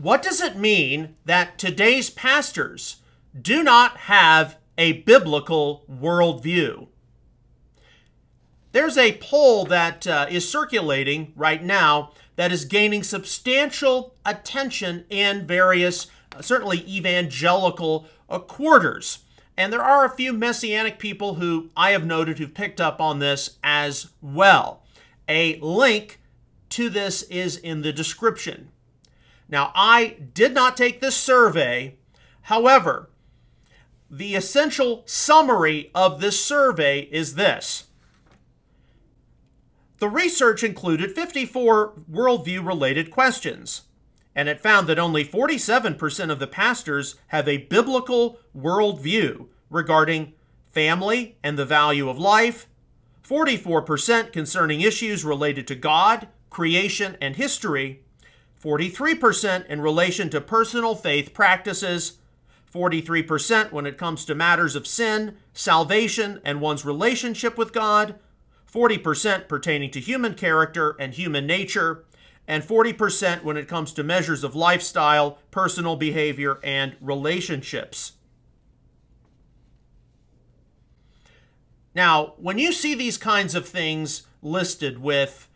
What does it mean that today's pastors do not have a biblical worldview? There's a poll that uh, is circulating right now that is gaining substantial attention in various, uh, certainly evangelical uh, quarters. And there are a few messianic people who I have noted who've picked up on this as well. A link to this is in the description. Now, I did not take this survey. However, the essential summary of this survey is this. The research included 54 worldview related questions, and it found that only 47% of the pastors have a biblical worldview regarding family and the value of life, 44% concerning issues related to God, creation, and history, 43% in relation to personal faith practices, 43% when it comes to matters of sin, salvation, and one's relationship with God, 40% pertaining to human character and human nature, and 40% when it comes to measures of lifestyle, personal behavior, and relationships. Now, when you see these kinds of things listed with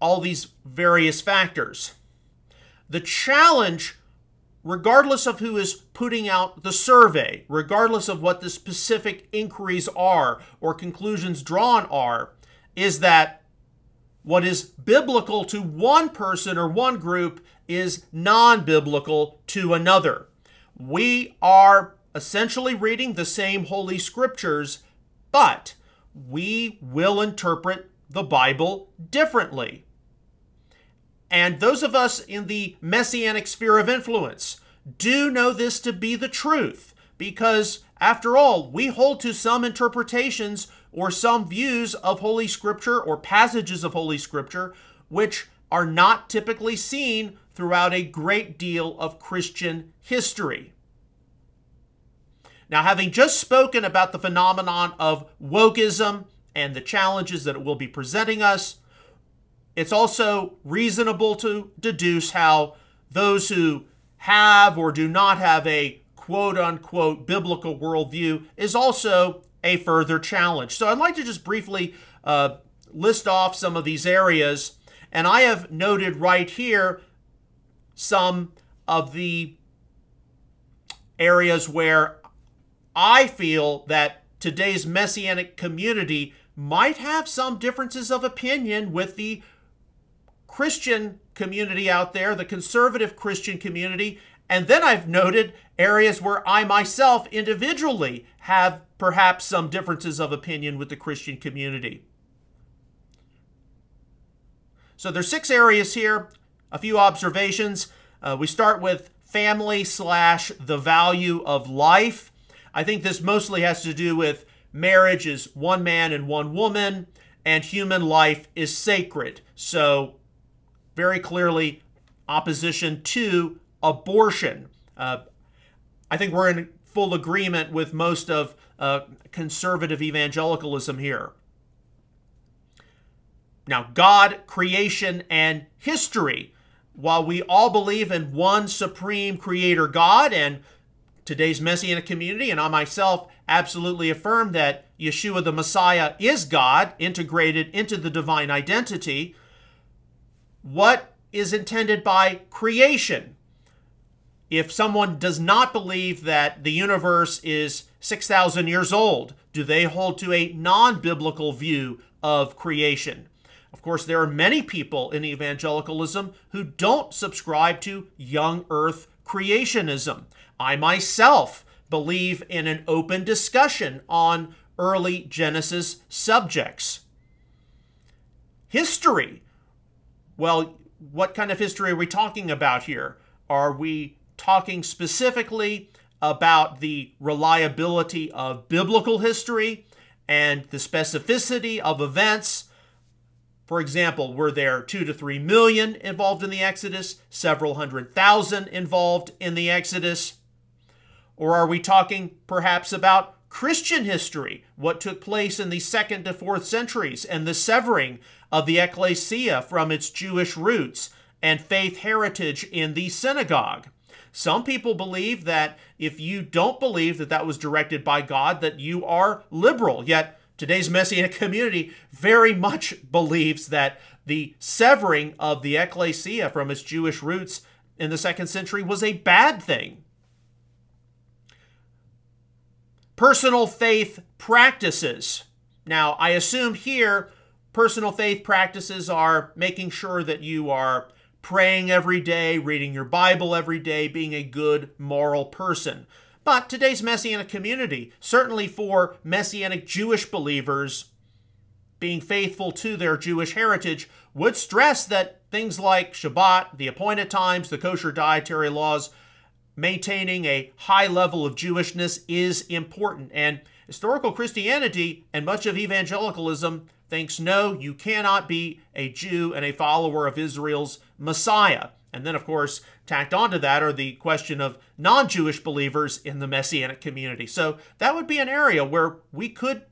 all these various factors, the challenge, regardless of who is putting out the survey, regardless of what the specific inquiries are or conclusions drawn are, is that what is biblical to one person or one group is non biblical to another. We are essentially reading the same Holy Scriptures, but we will interpret the Bible differently. And those of us in the messianic sphere of influence do know this to be the truth because, after all, we hold to some interpretations or some views of Holy Scripture or passages of Holy Scripture which are not typically seen throughout a great deal of Christian history. Now, having just spoken about the phenomenon of wokeism and the challenges that it will be presenting us, it's also reasonable to deduce how those who have or do not have a quote unquote biblical worldview is also a further challenge. So I'd like to just briefly uh, list off some of these areas. And I have noted right here some of the areas where I feel that today's messianic community might have some differences of opinion with the Christian community out there, the conservative Christian community. And then I've noted areas where I myself individually have perhaps some differences of opinion with the Christian community. So there's six areas here, a few observations. Uh, we start with family slash the value of life. I think this mostly has to do with marriage is one man and one woman, and human life is sacred. So very clearly opposition to abortion. Uh, I think we're in full agreement with most of uh, conservative evangelicalism here. Now, God, creation, and history. While we all believe in one supreme creator God, and today's Messianic community and I myself absolutely affirm that Yeshua the Messiah is God, integrated into the divine identity, what is intended by creation. If someone does not believe that the universe is 6,000 years old, do they hold to a non biblical view of creation? Of course, there are many people in evangelicalism who don't subscribe to young earth creationism. I myself believe in an open discussion on early Genesis subjects. History well, what kind of history are we talking about here? Are we talking specifically about the reliability of biblical history and the specificity of events? For example, were there two to three million involved in the Exodus, several hundred thousand involved in the Exodus? Or are we talking perhaps about Christian history, what took place in the second to fourth centuries, and the severing of the ecclesia from its Jewish roots, and faith heritage in the synagogue. Some people believe that if you don't believe that that was directed by God, that you are liberal. Yet today's Messianic community very much believes that the severing of the ecclesia from its Jewish roots in the second century was a bad thing. Personal faith practices. Now, I assume here personal faith practices are making sure that you are praying every day, reading your Bible every day, being a good moral person. But today's Messianic community, certainly for Messianic Jewish believers, being faithful to their Jewish heritage, would stress that things like Shabbat, the appointed times, the kosher dietary laws, maintaining a high level of Jewishness is important. And historical Christianity and much of evangelicalism thinks no, you cannot be a Jew and a follower of Israel's Messiah. And then, of course, tacked onto that are the question of non Jewish believers in the Messianic community. So that would be an area where we could,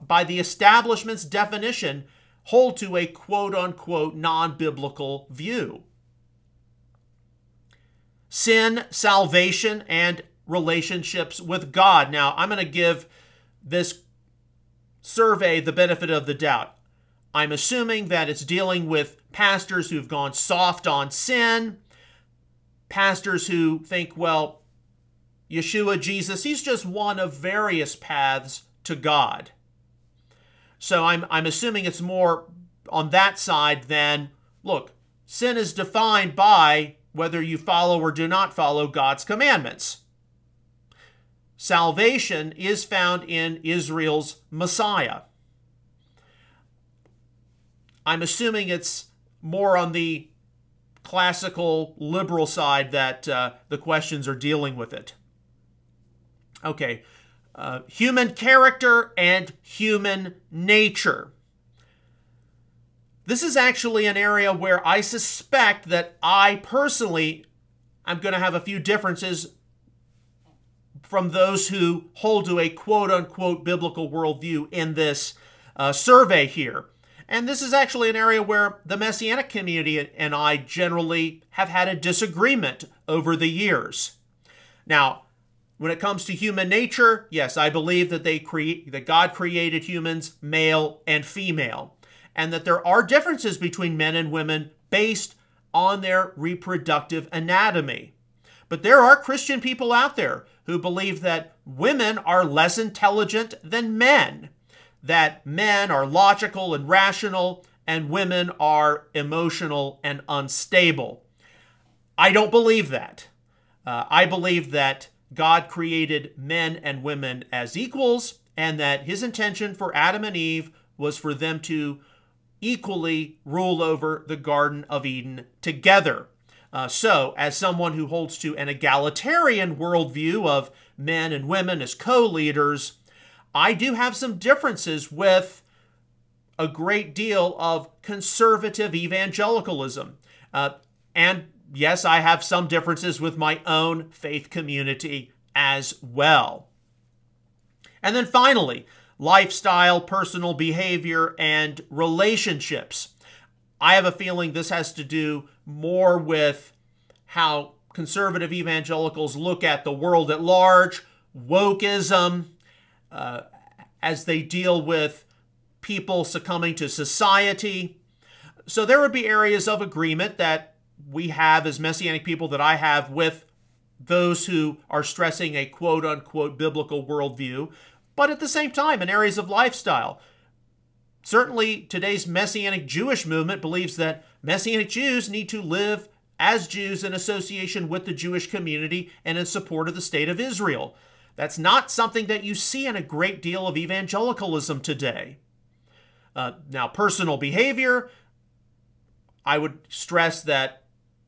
by the establishment's definition, hold to a quote unquote non biblical view. Sin, salvation, and relationships with God. Now, I'm going to give this survey the benefit of the doubt. I'm assuming that it's dealing with pastors who've gone soft on sin, pastors who think, well, Yeshua, Jesus, he's just one of various paths to God. So I'm, I'm assuming it's more on that side than, look, sin is defined by whether you follow or do not follow God's commandments. Salvation is found in Israel's Messiah. I'm assuming it's more on the classical liberal side that uh, the questions are dealing with it. Okay, uh, human character and human nature. This is actually an area where I suspect that I personally I'm going to have a few differences from those who hold to a quote unquote biblical worldview in this uh, survey here. And this is actually an area where the Messianic community and I generally have had a disagreement over the years. Now, when it comes to human nature, yes, I believe that they create that God created humans male and female, and that there are differences between men and women based on their reproductive anatomy. But there are Christian people out there who believe that women are less intelligent than men that men are logical and rational and women are emotional and unstable. I don't believe that. Uh, I believe that God created men and women as equals and that his intention for Adam and Eve was for them to equally rule over the Garden of Eden together. Uh, so, as someone who holds to an egalitarian worldview of men and women as co leaders, I do have some differences with a great deal of conservative evangelicalism. Uh, and yes, I have some differences with my own faith community as well. And then finally, lifestyle, personal behavior, and relationships. I have a feeling this has to do more with how conservative evangelicals look at the world at large, wokeism, uh, as they deal with people succumbing to society. So there would be areas of agreement that we have as Messianic people that I have with those who are stressing a quote unquote biblical worldview, but at the same time, in areas of lifestyle. Certainly, today's Messianic Jewish movement believes that Messianic Jews need to live as Jews in association with the Jewish community and in support of the state of Israel. That's not something that you see in a great deal of evangelicalism today. Uh, now, personal behavior, I would stress that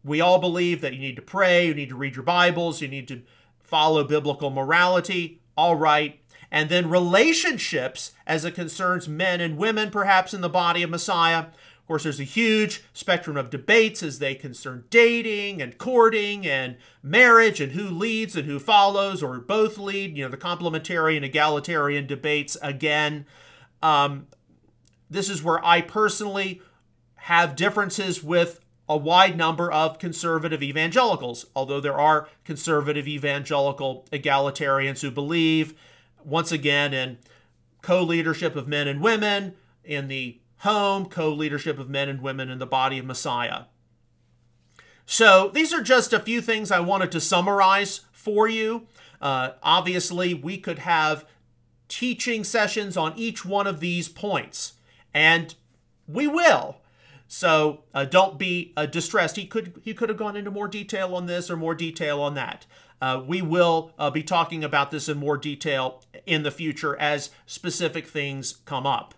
we all believe that you need to pray, you need to read your Bibles, you need to follow biblical morality. All right. And then relationships, as it concerns men and women, perhaps in the body of Messiah. Of course, there's a huge spectrum of debates as they concern dating and courting and marriage and who leads and who follows or both lead, you know, the complementary and egalitarian debates again. Um, this is where I personally have differences with a wide number of conservative evangelicals, although there are conservative evangelical egalitarians who believe, once again, in co leadership of men and women, in the home, co leadership of men and women in the body of Messiah. So these are just a few things I wanted to summarize for you. Uh, obviously, we could have teaching sessions on each one of these points, and we will. So uh, don't be uh, distressed. He could he could have gone into more detail on this or more detail on that. Uh, we will uh, be talking about this in more detail in the future as specific things come up.